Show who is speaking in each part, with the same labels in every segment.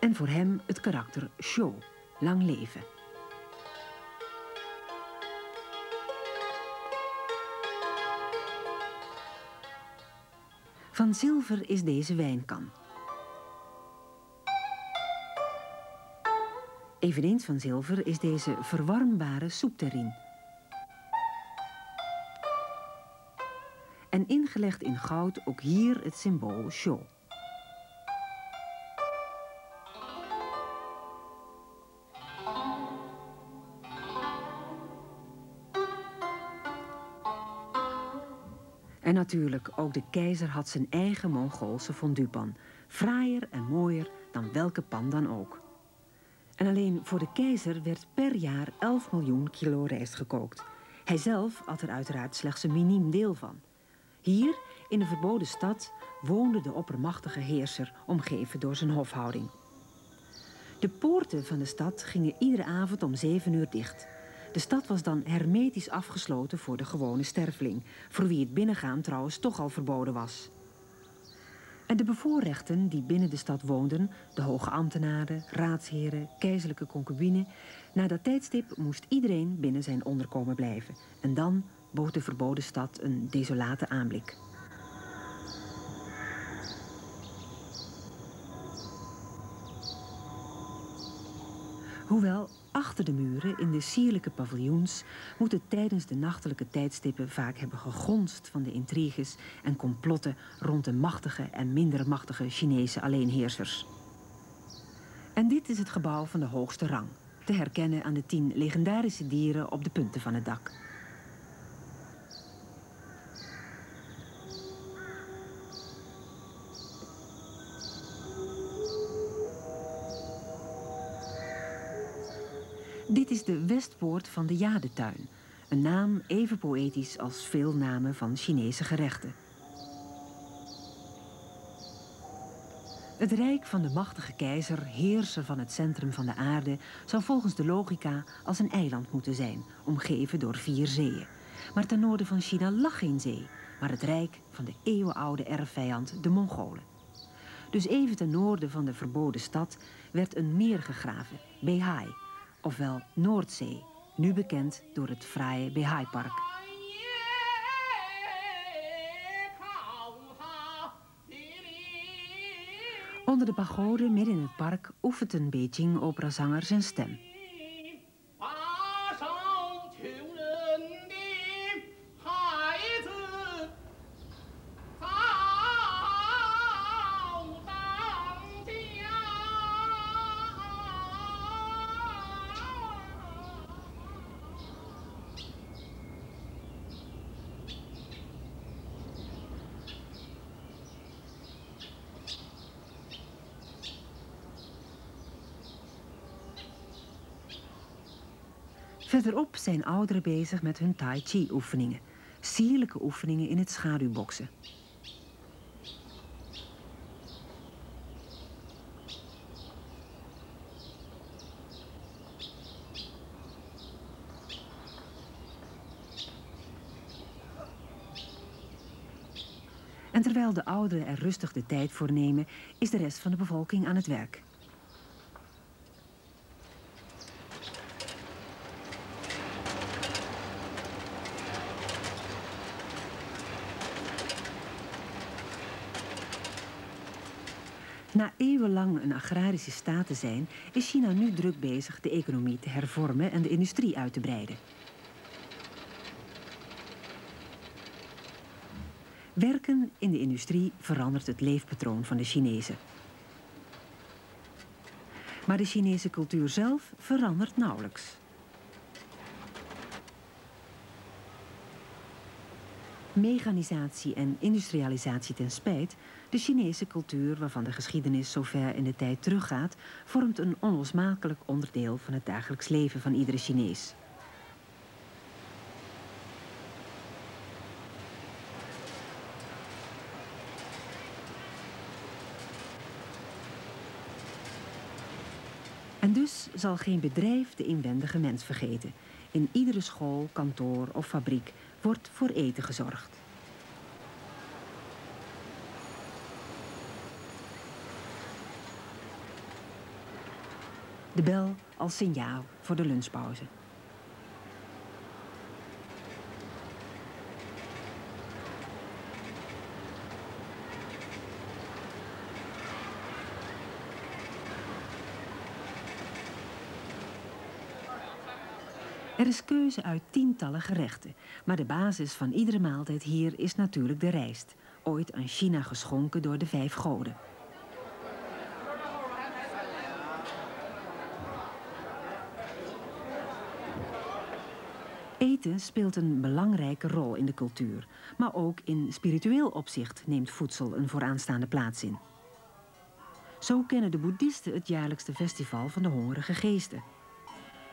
Speaker 1: En voor hem het karakter Show, lang leven. Van zilver is deze wijnkan. Eveneens van zilver is deze verwarmbare soepterrien. En ingelegd in goud ook hier het symbool show. En natuurlijk, ook de keizer had zijn eigen Mongoolse fonduepan. Fraaier en mooier dan welke pan dan ook. En alleen voor de keizer werd per jaar 11 miljoen kilo rijst gekookt. Hij zelf had er uiteraard slechts een miniem deel van. Hier, in de verboden stad, woonde de oppermachtige heerser, omgeven door zijn hofhouding. De poorten van de stad gingen iedere avond om zeven uur dicht. De stad was dan hermetisch afgesloten voor de gewone sterveling, voor wie het binnengaan trouwens toch al verboden was. En de bevoorrechten die binnen de stad woonden, de hoge ambtenaren, raadsheren, keizerlijke concubine, na dat tijdstip moest iedereen binnen zijn onderkomen blijven. En dan bood de verboden stad een desolate aanblik. Hoewel achter de muren in de sierlijke paviljoens moet het tijdens de nachtelijke tijdstippen vaak hebben gegonst van de intriges en complotten rond de machtige en minder machtige Chinese alleenheersers. En dit is het gebouw van de hoogste rang, te herkennen aan de tien legendarische dieren op de punten van het dak. Dit is de westpoort van de Jadetuin. Een naam even poëtisch als veel namen van Chinese gerechten. Het rijk van de machtige keizer, heerser van het centrum van de aarde, zou volgens de logica als een eiland moeten zijn, omgeven door vier zeeën. Maar ten noorden van China lag geen zee, maar het rijk van de eeuwenoude erfvijand, de Mongolen. Dus even ten noorden van de verboden stad werd een meer gegraven, Beihai, ofwel Noordzee, nu bekend door het fraaie Behaai-park. Onder de pagode midden in het park oefent een Beijing-operazanger zijn stem. Verderop zijn ouderen bezig met hun tai chi oefeningen. Sierlijke oefeningen in het schaduwboksen. En terwijl de ouderen er rustig de tijd voor nemen, is de rest van de bevolking aan het werk. Na eeuwenlang een agrarische staat te zijn, is China nu druk bezig de economie te hervormen en de industrie uit te breiden. Werken in de industrie verandert het leefpatroon van de Chinezen. Maar de Chinese cultuur zelf verandert nauwelijks. Mechanisatie en industrialisatie ten spijt, de Chinese cultuur, waarvan de geschiedenis zo ver in de tijd teruggaat, vormt een onlosmakelijk onderdeel van het dagelijks leven van iedere Chinees. En dus zal geen bedrijf de inwendige mens vergeten. In iedere school, kantoor of fabriek wordt voor eten gezorgd. De bel als signaal voor de lunchpauze. Er is keuze uit tientallen gerechten, maar de basis van iedere maaltijd hier is natuurlijk de rijst, ooit aan China geschonken door de vijf goden. Eten speelt een belangrijke rol in de cultuur, maar ook in spiritueel opzicht neemt voedsel een vooraanstaande plaats in. Zo kennen de boeddhisten het jaarlijkste festival van de hongerige geesten.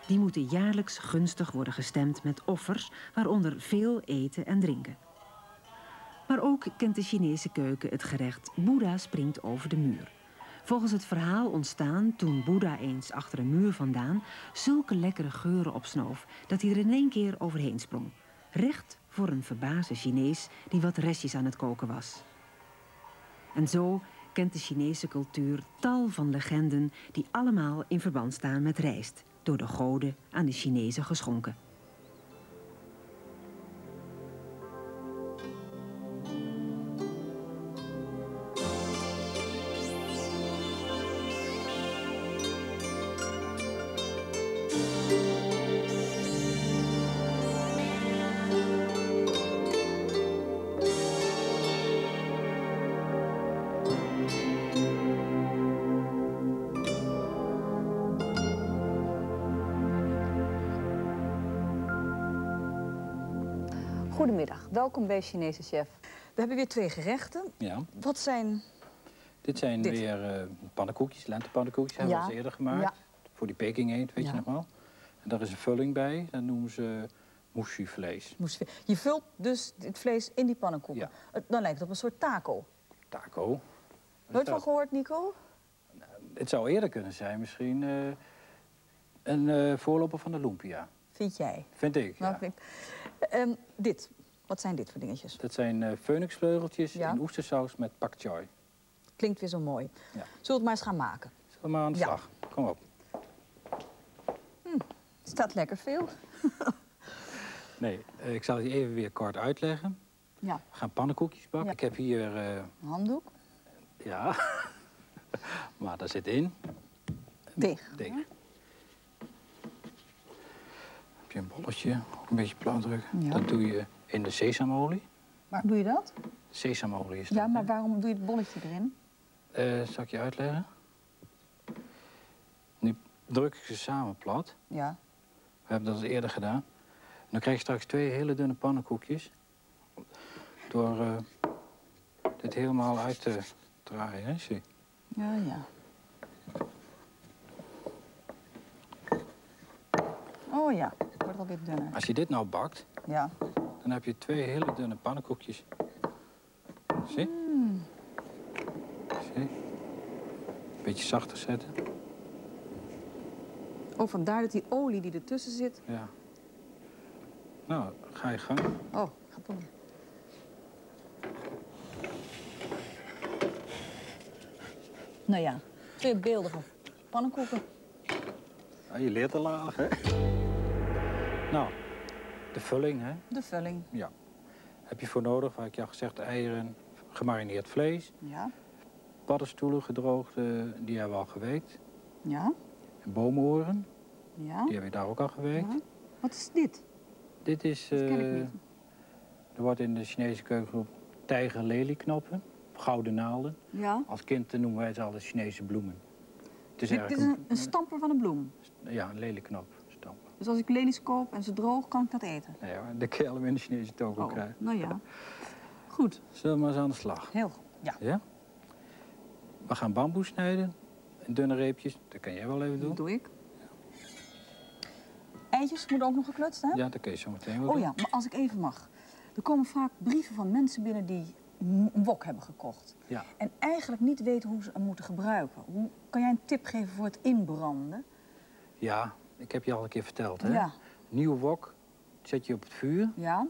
Speaker 1: Die moeten jaarlijks gunstig worden gestemd met offers, waaronder veel eten en drinken. Maar ook kent de Chinese keuken het gerecht Boeddha springt over de muur. Volgens het verhaal ontstaan toen Boeddha eens achter een muur vandaan zulke lekkere geuren opsnoof dat hij er in één keer overheen sprong. Recht voor een verbaasde Chinees die wat restjes aan het koken was. En zo kent de Chinese cultuur tal van legenden die allemaal in verband staan met rijst, door de goden aan de Chinezen geschonken.
Speaker 2: Goedemiddag, welkom bij Chinese Chef. We hebben weer twee gerechten.
Speaker 3: Ja,
Speaker 2: Wat zijn...
Speaker 3: dit zijn
Speaker 2: Dit.
Speaker 3: weer eh pannenkoekjes, lentepannenkoekjes, hebben we
Speaker 2: Ja.
Speaker 3: al eens eerder gemaakt.
Speaker 2: Ja.
Speaker 3: Voor die Peking eend, weet
Speaker 2: Ja.
Speaker 3: je nog wel. En daar is een vulling bij, dat noemen ze mushi vlees.
Speaker 2: moest- Je vult dus het vlees in die pannenkoeken. Dan lijkt het op een soort taco.
Speaker 3: Taco.
Speaker 2: Nooit van gehoord, Nico?
Speaker 3: Het zou eerder kunnen zijn misschien eh, een eh, voorloper van de lumpia.
Speaker 2: Vind jij?
Speaker 3: Vind ik,
Speaker 2: Nou,
Speaker 3: ja.
Speaker 2: ik- Ehm, dit. Wat zijn dit voor dingetjes?
Speaker 3: Dat zijn eh phoenixvleugeltjes
Speaker 2: Ja.
Speaker 3: in oestersaus met pak choy.
Speaker 2: Klinkt weer zo mooi.
Speaker 3: Ja.
Speaker 2: Zullen we het maar eens gaan maken?
Speaker 3: Zullen we maar aan de slag? Kom op.
Speaker 2: Het staat lekker veel.
Speaker 3: Nee, eh, ik zal je even weer kort uitleggen.
Speaker 2: Ja,
Speaker 3: We gaan pannenkoekjes bakken. Ik heb hier, eh,
Speaker 2: een handdoek.
Speaker 3: ja, maar daar zit in
Speaker 2: Deeg.
Speaker 3: deeg. Heb je een bolletje, een beetje.
Speaker 2: Ja.
Speaker 3: Dat doe je in de sesamolie.
Speaker 2: Waarom doe je dat?
Speaker 3: Sesamolie is dat.
Speaker 2: Ja, maar
Speaker 3: hè?
Speaker 2: waarom doe je het bolletje erin?
Speaker 3: Eh, zal ik je uitleggen? Nu druk ik ze samen plat.
Speaker 2: Ja.
Speaker 3: We hebben dat eerder gedaan. Dan krijg je straks twee hele dunne pannenkoekjes. Door eh, dit helemaal uit te draaien, hè? Zie.
Speaker 2: Ja, ja. Oh ja, dunner.
Speaker 3: Als je dit nou bakt,
Speaker 2: Ja.
Speaker 3: dan heb je twee hele dunne pannenkoekjes. Zie? Zie? Beetje zachter zetten.
Speaker 2: Oh, vandaar dat die olie die ertussen zit.
Speaker 3: Ja. Nou, ga je gang.
Speaker 2: Oh, ga proberen. Nou ja, twee beeldige pannenkoeken.
Speaker 3: Ah, je leert al aardig, hè? Nou, de vulling, hè?
Speaker 2: De vulling.
Speaker 3: Ja. Heb je voor nodig, waar ik je al gezegd, eieren, gemarineerd vlees,
Speaker 2: Ja,
Speaker 3: paddenstoelen gedroogde, die hebben we al geweekt.
Speaker 2: ja,
Speaker 3: En boomhoren,
Speaker 2: ja.
Speaker 3: die heb je daar ook al geweekt.
Speaker 2: ja. Wat is dit?
Speaker 3: Dit is,
Speaker 2: Dat ken ik
Speaker 3: eh,
Speaker 2: niet.
Speaker 3: er wordt in de Chinese keukengroep tijgerlelieknoppen, gouden naalden.
Speaker 2: Ja.
Speaker 3: Als kind noemen wij ze al de Chinese bloemen. Het is
Speaker 2: Dit, dit is een, een stamper van een bloem.
Speaker 3: ja, een lelieknop.
Speaker 2: Dus als ik lelies koop en ze droog, kan ik dat eten.
Speaker 3: Nee, hoor, de kun je allemaal in de Chinese toko
Speaker 2: Oh,
Speaker 3: krijgen.
Speaker 2: nou ja. Goed,
Speaker 3: Zullen we maar eens aan de slag?
Speaker 2: heel goed. Ja,
Speaker 3: Ja? We gaan bamboe snijden. In dunne reepjes. Dat kan jij wel even doen.
Speaker 2: dat doe ik. Eitjes moeten ook nog gekletst, hè?
Speaker 3: Ja, dat kun je zo meteen wel
Speaker 2: Oh
Speaker 3: doen.
Speaker 2: ja, maar als ik even mag. Er komen vaak brieven van mensen binnen die een wok hebben gekocht.
Speaker 3: Ja.
Speaker 2: En eigenlijk niet weten hoe ze hem moeten gebruiken. Hoe, kan jij een tip geven voor het inbranden?
Speaker 3: Ja, ik heb je al een keer verteld. Hè?
Speaker 2: Ja.
Speaker 3: Nieuw wok zet je op het vuur.
Speaker 2: Ja?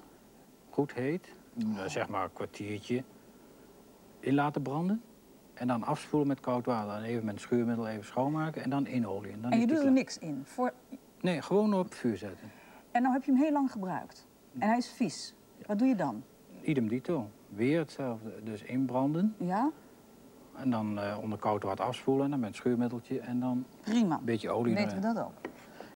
Speaker 3: Goed heet. Nou, zeg maar een kwartiertje. In laten branden. En dan afspoelen met koud water. En even met een schuurmiddel even schoonmaken en dan in olie. En, dan
Speaker 2: En je doet er niks in. Voor...
Speaker 3: Nee, gewoon op vuur zetten.
Speaker 2: En nou heb je hem heel lang gebruikt. En hij is vies. Wat doe je dan?
Speaker 3: Idem dito. Weer hetzelfde. Dus inbranden.
Speaker 2: Ja?
Speaker 3: En dan eh, onder koud water afspoelen. En dan met een schuurmiddeltje. En dan
Speaker 2: Prima.
Speaker 3: een beetje olie
Speaker 2: Weten we dat ook.